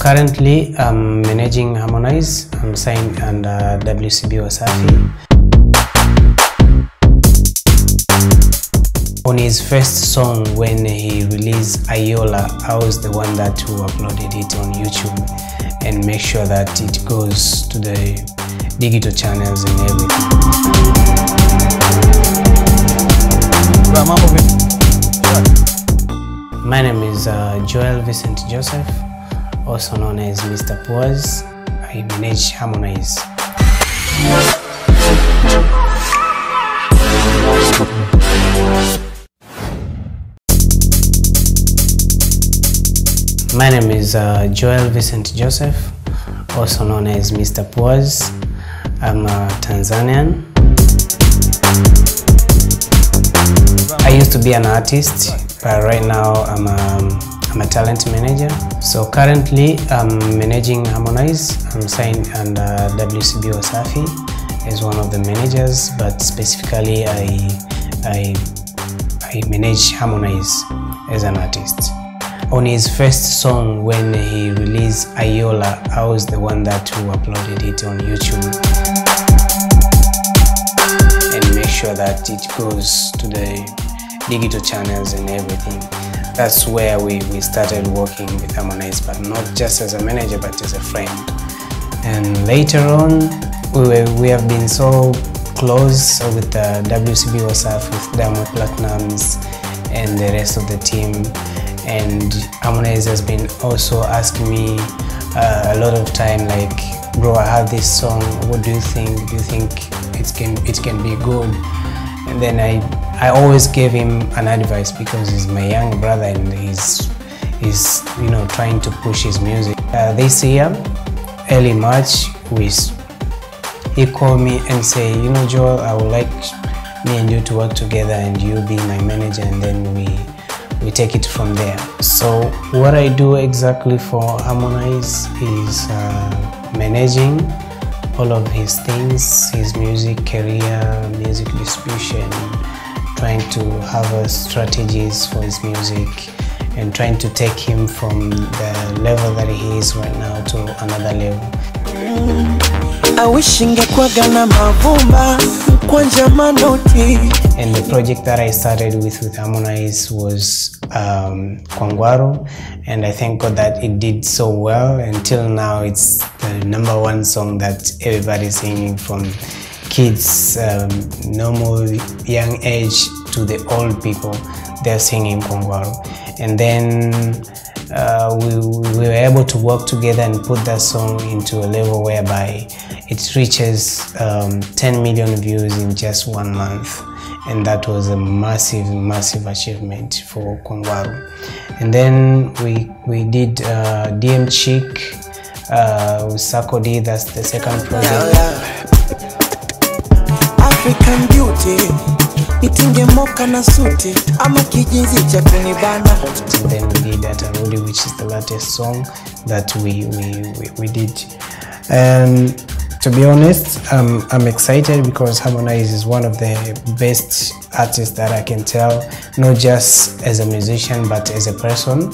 currently I'm managing Harmonize. I'm signed under WCB Wasafi. On his first song when he released Aiyola, I was the one that who uploaded it on YouTube and make sure that it goes to the digital channels and everything. My name is uh, Joel Vincent Joseph, also known as Mr. Puaz. I manage Harmonize. My name is uh, Joel Vincent Joseph, also known as Mr. Puaz. I'm a Tanzanian. I used to be an artist, but right now I'm a, I'm a talent manager. So currently I'm managing Harmonize. I'm signed under WCB Wasafi as one of the managers, but specifically I, I, I manage Harmonize as an artist. On his first song when he released Aiyola, I was the one that who uploaded it on YouTube and make sure that it goes to the digital channels and everything. That's where we, we started working with Harmonize, but not just as a manager, but as a friend. And later on, we, were, we have been so close with the WCB Wasafi, with Diamond Platnumz and the rest of the team. And Harmonize has been also asking me uh, a lot of time, like, bro, I have this song. What do you think? Do you think it can it can be good? And then I I always gave him an advice because he's my young brother and he's he's you know trying to push his music. Uh, this year, early March, we he called me and say, you know, Joel, I would like me and you to work together and you be my manager, and then we we take it from there. So what I do exactly for Harmonize is uh, managing all of his things, his music career, music distribution, trying to have strategies for his music and trying to take him from the level that he is right now to another level. I wish ingekuwaga mavumba kwanja manoti And the project that I started with with Harmonize was um, Kwangwaru, and I thank God that it did so well. Until now, it's the number one song that everybody's singing from kids, um, normal young age to the old people. They're singing Kwangwaru, and then uh, we, we were able to work together and put that song into a level whereby it reaches um, 10 million views in just one month. And that was a massive massive achievement for Kongwaru. And then we we did uh, DM Chic uh, Sako D that's the second project. African beauty nitinge moka na suti ama kijinzi cha kunibana. Then we did which is the latest song that we we, we, we did. And to be honest um, I'm excited because Harmonize is one of the best artists that I can tell not just as a musician but as a person.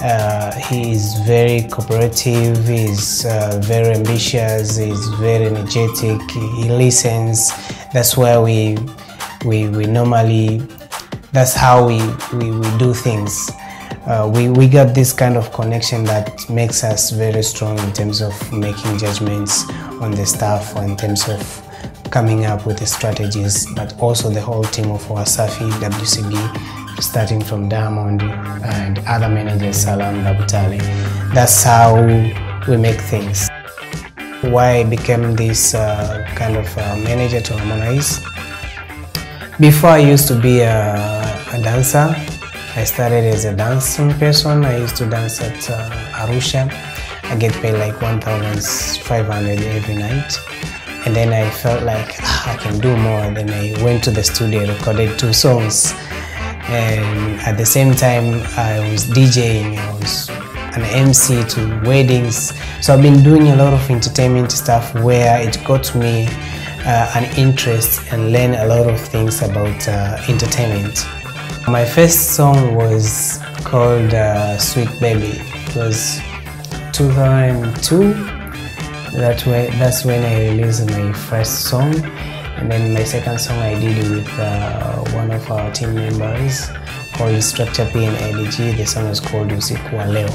Uh, he is very cooperative he's uh, very ambitious he's very energetic he listens. That's why we we, we normally that's how we, we, we do things. Uh, we, we got this kind of connection that makes us very strong in terms of making judgments on the staff or in terms of coming up with the strategies but also the whole team of Wasafi WCB starting from Diamond and other managers Salam Babu Tale. That's how we make things. Why I became this uh, kind of uh, manager to Harmonize before I used to be a, a dancer. I started as a dancing person. I used to dance at uh, Arusha. I get paid like 1,500 every night. And then I felt like ah, I can do more. Then I went to the studio, recorded two songs. And at the same time, I was DJing. I was an MC to weddings. So I've been doing a lot of entertainment stuff where it got me uh, an interest and learn a lot of things about uh, entertainment. My first song was called uh, Sweet Baby. It was 2002 that way that's when i released my first song and then my second song i did with uh, one of our team members called structure p and LG. the song is called usiku leo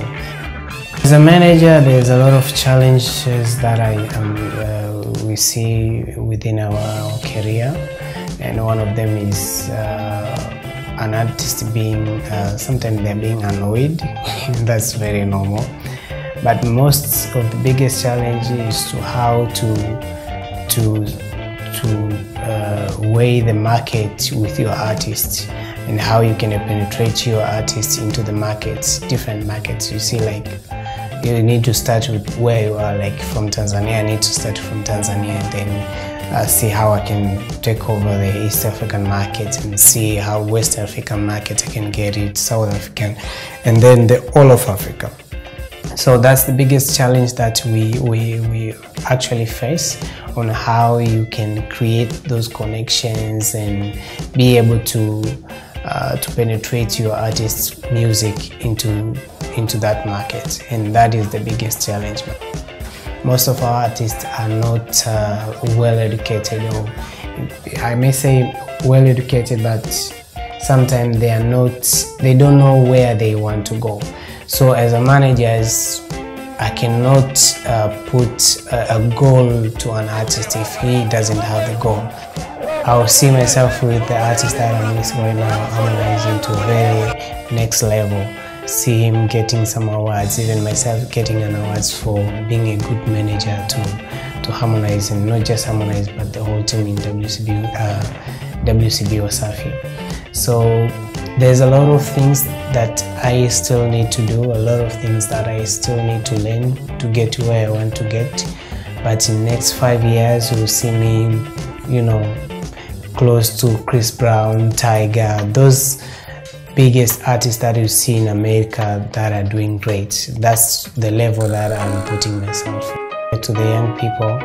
as a manager. There's a lot of challenges that i um, uh, we see within our, career. And one of them is uh, an artist being uh, sometimes they're being annoyed. That's very normal. But most of the biggest challenge is to how to to to uh, weigh the market with your artist and how you can penetrate your artist into the markets different markets. You see like you need to start with where you are like from tanzania i need to start from tanzania and then uh, see how I can take over the East African market and see how West African market I can get it, South African, and then the all of Africa. So that's the biggest challenge that we, we, we actually face on how you can create those connections and be able to uh, to penetrate your artist's music into into that market, and that is the biggest challenge. Most of our artists are not uh, well educated or I may say well educated but sometimes they are not they don't know where they want to go. So as a manager I cannot uh, put a, a goal to an artist if he doesn't have the goal. I'll see myself with the artist that I'm with right now harmonizing to very next level see him getting some awards, even myself getting an awards for being a good manager to to harmonize and not just harmonize but the whole team in WCB uh, WCB Wasafi. So there's a lot of things that I still need to do, a lot of things that I still need to learn to get to where I want to get. But in next five years, you'll see me, you know, close to Chris Brown, Tyga, those biggest artists that you see in America that are doing great. That's the level that I'm putting myself. To the young people,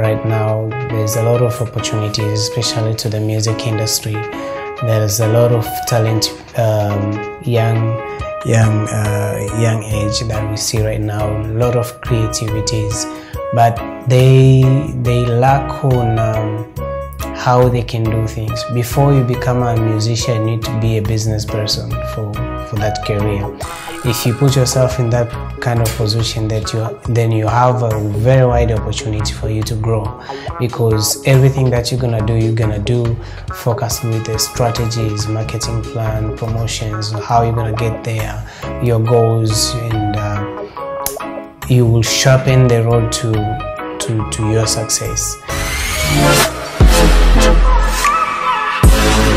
right now, there's a lot of opportunities, especially to the music industry. There's a lot of talent, um, young, young, uh, young age that we see right now. A lot of creativities, but they they lack on. Um, how they can do things. Before you become a musician, you need to be a business person for, for that career. If you put yourself in that kind of position that you then you have a very wide opportunity for you to grow because everything that you're gonna do you're gonna do focus with the strategies marketing plan promotions how you're gonna get there your goals and uh, you will sharpen the road to to, to your success